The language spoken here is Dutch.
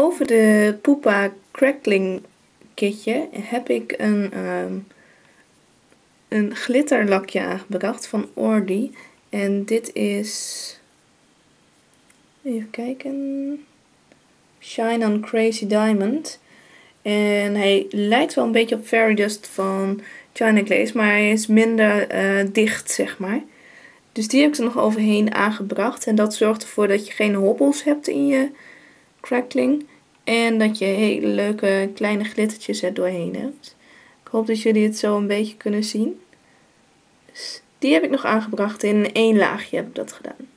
over de Poepa Crackling kitje heb ik een, um, een glitterlakje aangebracht van Ordi. En dit is... Even kijken... Shine on Crazy Diamond. En hij lijkt wel een beetje op Fairy Dust van China Glaze, maar hij is minder uh, dicht, zeg maar. Dus die heb ik er nog overheen aangebracht. En dat zorgt ervoor dat je geen hobbels hebt in je crackling. En dat je hele leuke kleine glittertjes er doorheen hebt. Ik hoop dat jullie het zo een beetje kunnen zien. Dus die heb ik nog aangebracht. In één laagje heb ik dat gedaan.